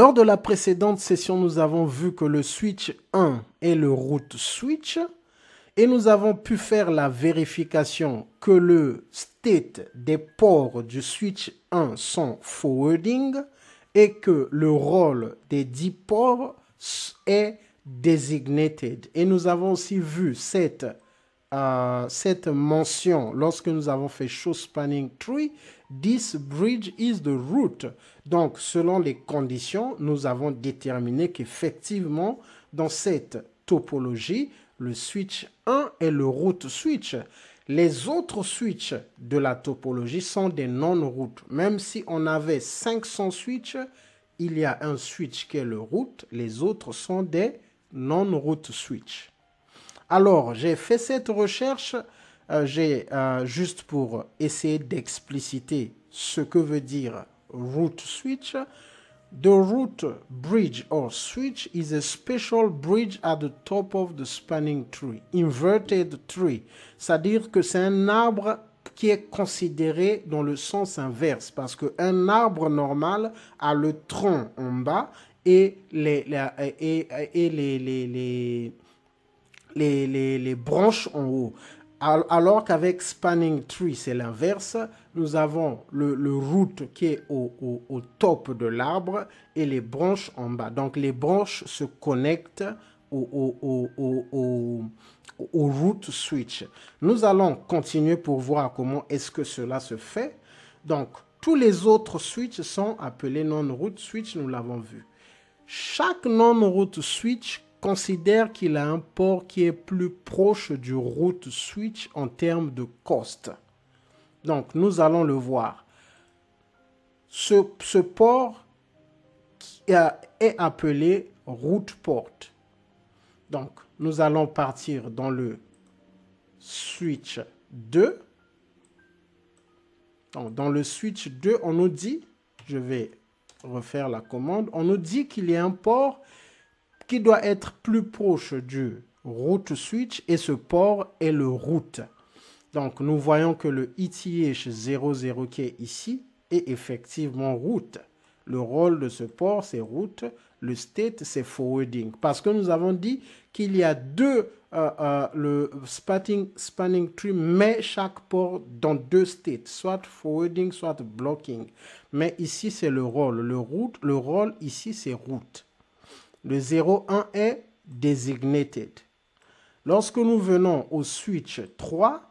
Lors de la précédente session, nous avons vu que le switch 1 est le root switch et nous avons pu faire la vérification que le state des ports du switch 1 sont forwarding et que le rôle des 10 ports est designated. Et nous avons aussi vu cette, cette mention lorsque nous avons fait show spanning tree. This bridge is the root. Donc, selon les conditions, nous avons déterminé qu'effectivement, dans cette topologie, le switch 1 est le root switch. Les autres switches de la topologie sont des non-root. Même si on avait 500 switches, il y a un switch qui est le root, les autres sont des non-root switch. Alors, j'ai fait cette recherche euh, j'ai euh, juste pour essayer d'expliciter ce que veut dire root switch. The root bridge or switch is a special bridge at the top of the spanning tree, inverted tree. C'est-à-dire que c'est un arbre qui est considéré dans le sens inverse parce qu'un arbre normal a le tronc en bas et et les, les, les, les, branches en haut. Alors qu'avec Spanning Tree, c'est l'inverse. Nous avons le, root qui est au, au, top de l'arbre et les branches en bas. Donc les branches se connectent au, au, au root switch. Nous allons continuer pour voir comment est-ce que cela se fait. Donc tous les autres switches sont appelés non-root switch, nous l'avons vu. Chaque non-root switch considère qu'il a un port qui est plus proche du root switch en termes de cost. Donc, nous allons le voir. Ce, ce port est appelé root port. Donc, nous allons partir dans le switch 2. Donc, dans le switch 2, on nous dit, je vais refaire la commande, on nous dit qu'il y a un port qui doit être plus proche du route switch et ce port est le route. Donc nous voyons que le ETH00 qui est ici est effectivement route. Le rôle de ce port c'est route, le state c'est forwarding parce que nous avons dit qu'il y a deux euh, euh, le spanning, spanning tree met chaque port dans deux states, soit forwarding, soit blocking. Mais ici c'est le rôle, le route, le rôle ici c'est route. Le 01 est designated. Lorsque nous venons au switch 3,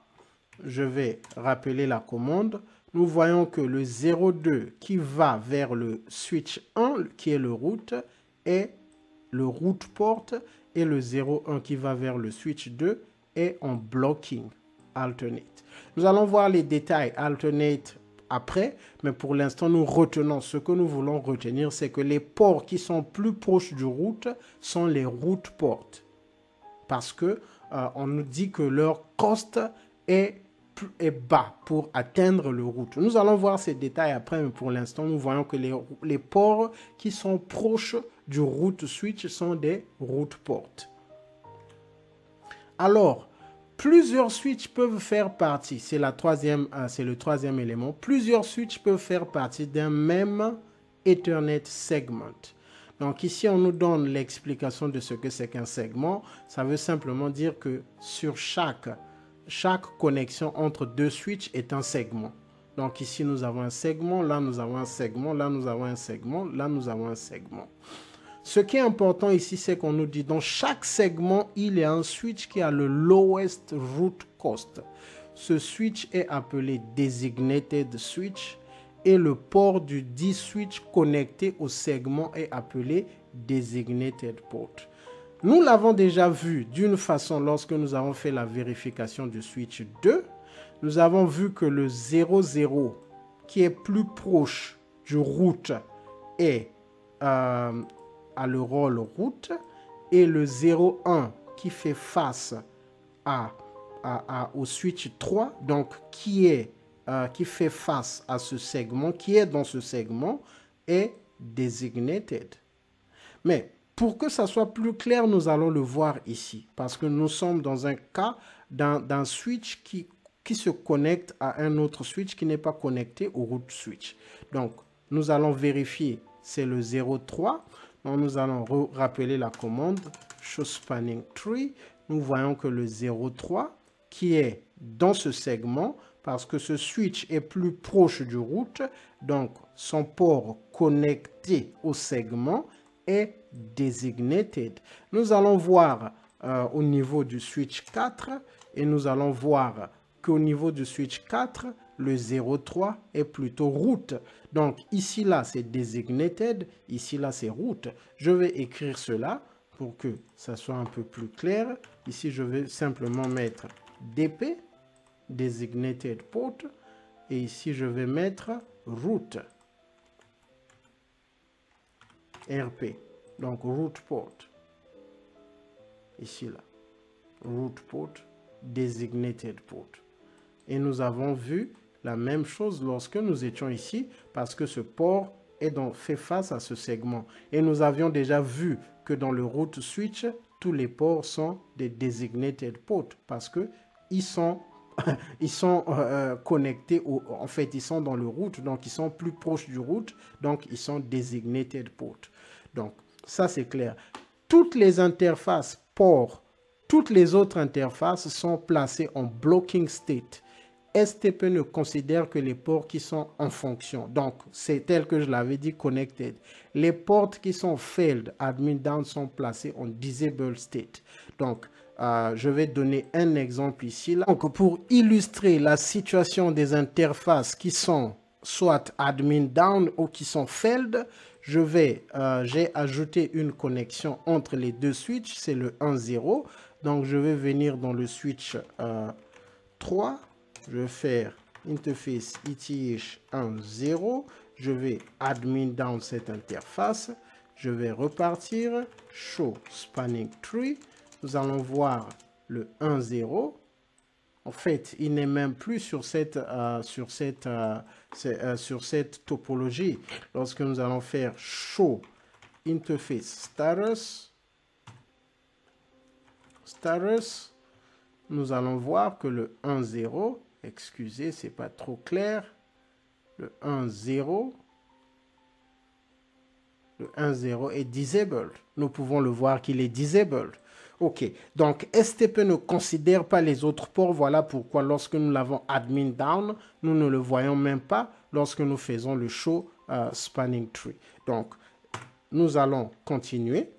je vais rappeler la commande, nous voyons que le 02 qui va vers le switch 1, qui est le route, est le route port et le 01 qui va vers le switch 2 est en blocking alternate. Nous allons voir les détails alternate après, mais pour l'instant, nous retenons ce que nous voulons retenir, c'est que les ports qui sont plus proches du route sont les route ports. Parce que euh, on nous dit que leur cost est, est bas pour atteindre le route. Nous allons voir ces détails après, mais pour l'instant, nous voyons que les, les ports qui sont proches du route switch sont des route ports. Alors, Plusieurs switches peuvent faire partie, c'est la troisième, euh, c'est le troisième élément. Plusieurs switches peuvent faire partie d'un même Ethernet segment. Donc ici, on nous donne l'explication de ce que c'est qu'un segment. Ça veut simplement dire que sur chaque, chaque connexion entre deux switches est un segment. Donc ici, nous avons un segment, là, nous avons un segment, là, nous avons un segment, là, nous avons un segment. Ce qui est important ici, c'est qu'on nous dit dans chaque segment, il y a un switch qui a le lowest root cost. Ce switch est appelé designated switch et le port du dit switch connecté au segment est appelé designated port. Nous l'avons déjà vu d'une façon lorsque nous avons fait la vérification du switch 2. Nous avons vu que le 00 qui est plus proche du route est euh, le rôle route et le 01 qui fait face à, à, au switch 3, donc qui, est, euh, qui fait face à ce segment, qui est dans ce segment, est designated. Mais pour que ça soit plus clair, nous allons le voir ici, parce que nous sommes dans un cas d'un switch qui, qui se connecte à un autre switch qui n'est pas connecté au route switch. Donc, nous allons vérifier c'est le 03. Nous allons rappeler la commande show spanning tree. Nous voyons que le 03 qui est dans ce segment parce que ce switch est plus proche du route, donc son port connecté au segment est designated. Nous allons voir euh, au niveau du switch 4 et nous allons voir qu'au niveau du switch 4, le 03 est plutôt route. Donc ici là c'est designated, ici là c'est route. Je vais écrire cela pour que ça soit un peu plus clair. Ici je vais simplement mettre DP designated port et ici je vais mettre route RP donc root port ici là root port designated port et nous avons vu la même chose lorsque nous étions ici parce que ce port fait face à ce segment et nous avions déjà vu que dans le root switch tous les ports sont des designated ports parce que ils sont sont euh, connectés, au, en fait, ils sont dans le route, donc ils sont plus proches du route, donc ils sont designated port. Donc, ça c'est clair. Toutes les interfaces port, toutes les autres interfaces sont placées en blocking state. STP ne considère que les ports qui sont en fonction. Donc, c'est tel que je l'avais dit, connected. Les ports qui sont failed, admin down, sont placés en disable state. Donc, euh, je vais donner un exemple ici. Donc, pour illustrer la situation des interfaces qui sont soit admin down ou qui sont failed, je vais, euh, j'ai ajouté une connexion entre les deux switches, c'est le 1.0. Donc, je vais venir dans le switch 3. Je vais faire interface ETH 1.0. Je vais admin down cette interface. Je vais repartir. Show spanning tree nous allons voir le 1, 0. En fait, il n'est même plus sur cette, euh, sur, cette, euh, euh, sur cette topologie. Lorsque nous allons faire show interface status, status, nous allons voir que le 1, 0, excusez, c'est pas trop clair, le 1, 0, le 1, 0 est disabled. Nous pouvons le voir qu'il est disabled. OK. Donc, STP ne considère pas les autres ports. Voilà pourquoi lorsque nous l'avons admin down, nous ne le voyons même pas lorsque nous faisons le show euh, spanning tree. Donc, nous allons continuer.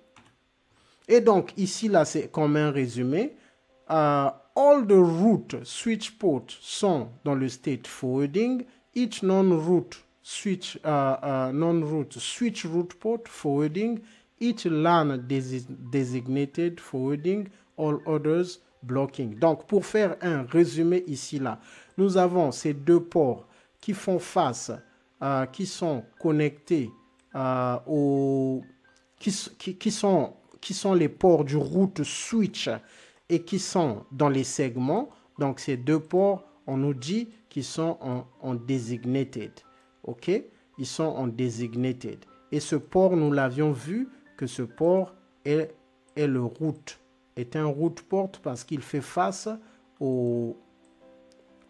Et donc, ici, là, c'est comme un résumé. Euh, all the root switch ports sont dans le state forwarding. Each non-root switch, uh, non-root switch root port forwarding each LAN designated forwarding, all others blocking. Donc, pour faire un résumé ici, là, nous avons ces deux ports qui font face, euh, qui sont connectés euh, au, qui, qui, sont, qui sont les ports du route switch et qui sont dans les segments. Donc, ces deux ports, on nous dit qu'ils sont en, designated. OK? Ils sont en designated. Et ce port, nous l'avions vu, ce port est, est le route, est un route porte parce qu'il fait face au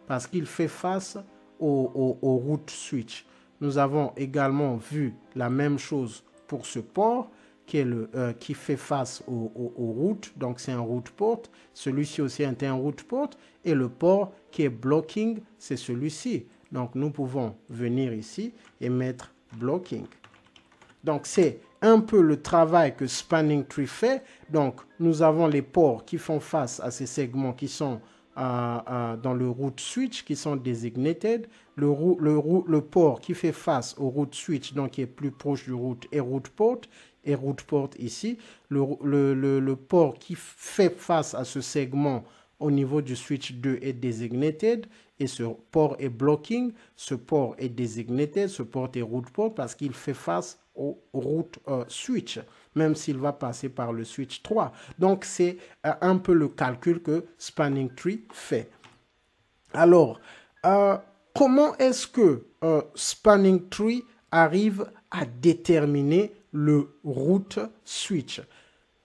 parce qu'il fait face au, au, route switch. Nous avons également vu la même chose pour ce port euh, qui fait face au, au route, donc c'est un route port. Celui-ci aussi est un route port et le port qui est blocking, c'est celui-ci. Donc nous pouvons venir ici et mettre blocking. Donc c'est un peu le travail que Spanning Tree fait. Donc, nous avons les ports qui font face à ces segments qui sont dans le route switch, qui sont designated. Le, le, le, port qui fait face au route switch, donc qui est plus proche du route, est route port. Et route port ici. Le, le, le port qui fait face à ce segment au niveau du switch 2 est designated et ce port est blocking, ce port est designated, ce port est route port parce qu'il fait face au route euh, switch, même s'il va passer par le switch 3. Donc, c'est euh, un peu le calcul que Spanning Tree fait. Alors, euh, comment est-ce que Spanning Tree arrive à déterminer le route switch?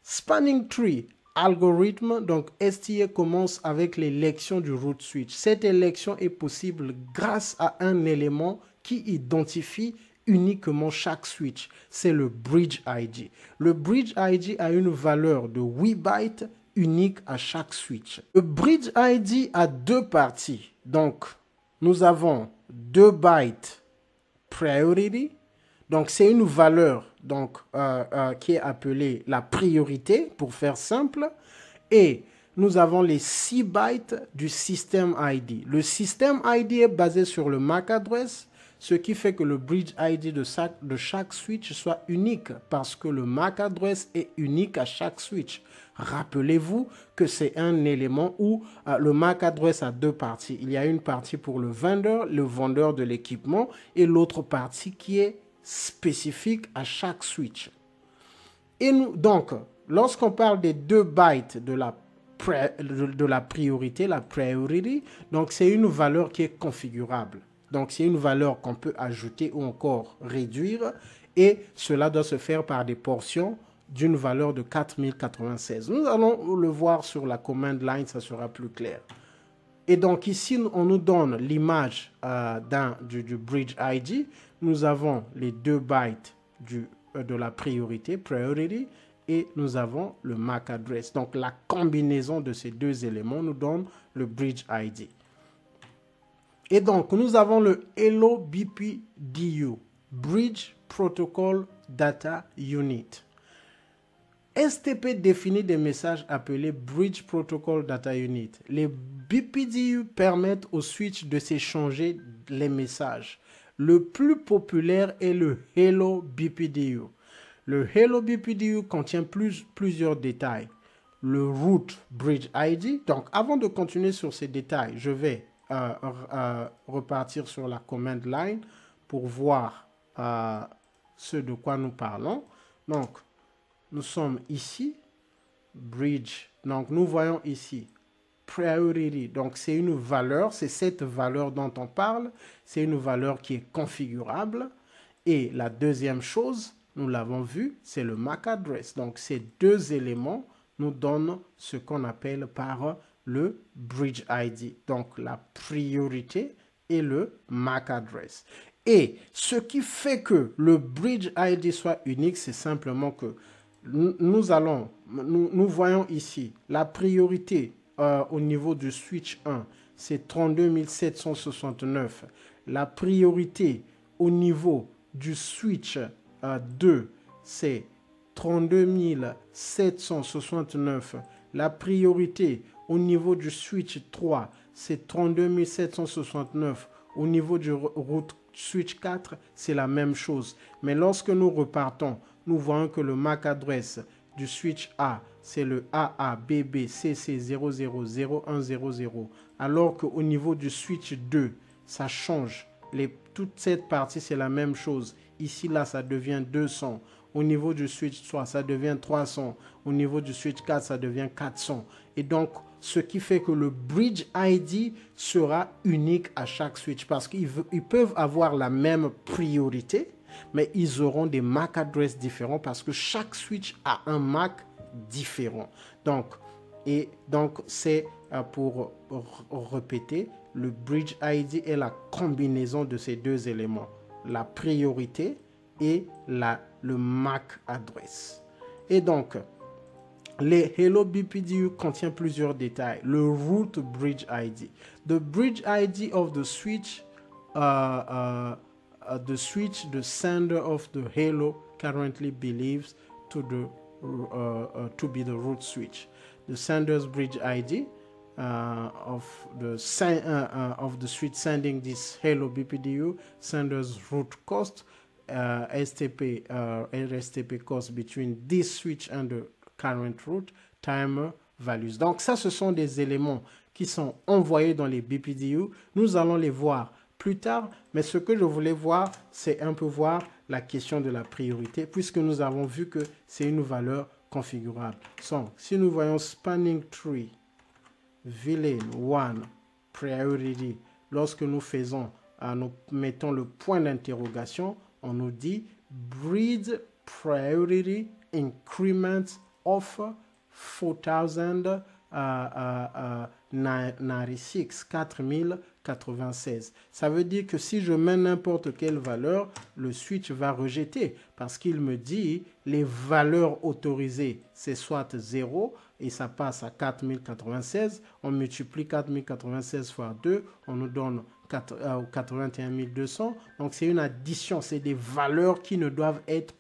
Spanning Tree algorithme, donc STA commence avec l'élection du route switch. Cette élection est possible grâce à un élément qui identifie uniquement chaque switch. C'est le bridge ID. Le bridge ID a une valeur de 8 bytes unique à chaque switch. Le bridge ID a deux parties. Donc, nous avons 2 bytes priority. Donc, c'est une valeur donc, euh, euh, qui est appelée la priorité, pour faire simple. Et nous avons les 6 bytes du système ID. Le système ID est basé sur le MAC address, ce qui fait que le bridge ID de chaque, switch soit unique parce que le MAC address est unique à chaque switch. Rappelez-vous que c'est un élément où euh, le MAC address a deux parties. Il y a une partie pour le vendeur, le vendeur de l'équipement, et l'autre partie qui est spécifique à chaque switch. Et donc, lorsqu'on parle des deux bytes de la, de la priorité, la priority, donc c'est une valeur qui est configurable. Donc c'est une valeur qu'on peut ajouter ou encore réduire et cela doit se faire par des portions d'une valeur de 4096. Nous allons le voir sur la command line, ça sera plus clair. Et donc ici, on nous donne l'image euh, du, bridge ID. Nous avons les deux bytes euh, de la priorité, priority, et nous avons le MAC address. Donc la combinaison de ces deux éléments nous donne le bridge ID. Et donc, nous avons le Hello BPDU, Bridge Protocol Data Unit. STP définit des messages appelés Bridge Protocol Data Unit. Les BPDU permettent au switch de s'échanger les messages. Le plus populaire est le Hello BPDU. Le Hello BPDU contient plusieurs détails. Le root bridge ID. Donc, avant de continuer sur ces détails, je vais euh, euh, repartir sur la command line pour voir euh, ce de quoi nous parlons. Donc, nous sommes ici, bridge. Donc, nous voyons ici priority. Donc, c'est une valeur, c'est cette valeur dont on parle. C'est une valeur qui est configurable. Et la deuxième chose, nous l'avons vu, c'est le MAC address. Donc, ces deux éléments nous donnent ce qu'on appelle par le bridge ID. Donc, la priorité et le MAC address. Et ce qui fait que le bridge ID soit unique, c'est simplement que nous allons, nous, voyons ici la priorité euh, au niveau du switch 1, c'est 32 769. La priorité au niveau du switch 2, euh, c'est 32 769. La priorité au niveau du switch 3, c'est 32 769. Au niveau du route switch 4, c'est la même chose. Mais lorsque nous repartons nous voyons que le MAC adresse du switch A, c'est le AABBCC000100, alors qu'au niveau du switch 2, ça change. Les, toute cette partie, c'est la même chose. Ici, là, ça devient 200. Au niveau du switch 3, ça devient 300. Au niveau du switch 4, ça devient 400. Et donc, ce qui fait que le bridge ID sera unique à chaque switch parce qu'ils peuvent avoir la même priorité, mais ils auront des MAC address différents parce que chaque switch a un MAC différent. Donc, et donc c'est euh, pour répéter, le bridge ID est la combinaison de ces deux éléments, la priorité et la, le MAC address. Et donc, les Hello BPDU contient plusieurs détails. Le root bridge ID. The bridge ID of the switch uh, uh, uh, the switch the sender of the Halo currently believes to the uh, uh, to be the root switch. The sender's bridge ID of the of the switch sending this Halo BPDU sender's root cost STP RSTP cost between this switch and the current root timer values. Donc ça, ce sont des éléments qui sont envoyés dans les BPDU. Nous allons les voir plus tard. Mais ce que je voulais voir, c'est un peu voir la question de la priorité, puisque nous avons vu que c'est une valeur configurable. Donc, si nous voyons spanning tree, villain, one, priority, lorsque nous faisons, euh, nous mettons le point d'interrogation, on nous dit breed priority increments of 4000 96, 4096. Ça veut dire que si je mets n'importe quelle valeur, le switch va rejeter parce qu'il me dit les valeurs autorisées, c'est soit 0 et ça passe à 4096. On multiplie 4096 fois 2, on nous donne 81 200. Euh, Donc c'est une addition, c'est des valeurs qui ne doivent être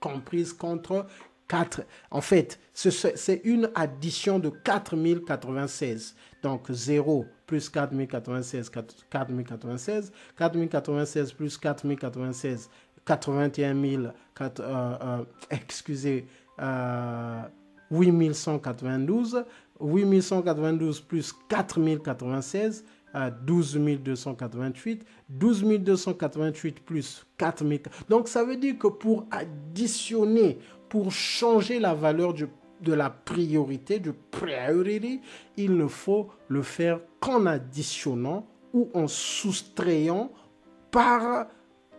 comprises contre 4. En fait, c'est une addition de 4096. Donc 0 plus 4096, 4096, 4096 plus 4096, 81 000, euh, excusez, euh, 8192, 8192 plus 4096, 12 288, 12 288 plus 4000. Donc ça veut dire que pour additionner, pour changer la valeur de la priorité, du priority, il ne faut le faire qu'en additionnant ou en soustrayant par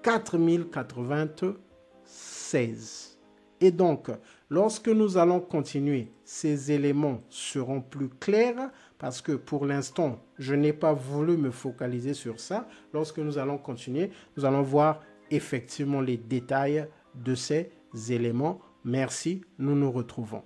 4096. Et donc, lorsque nous allons continuer, ces éléments seront plus clairs parce que pour l'instant, je n'ai pas voulu me focaliser sur ça. Lorsque nous allons continuer, nous allons voir effectivement les détails de ces éléments. Merci, nous nous retrouvons.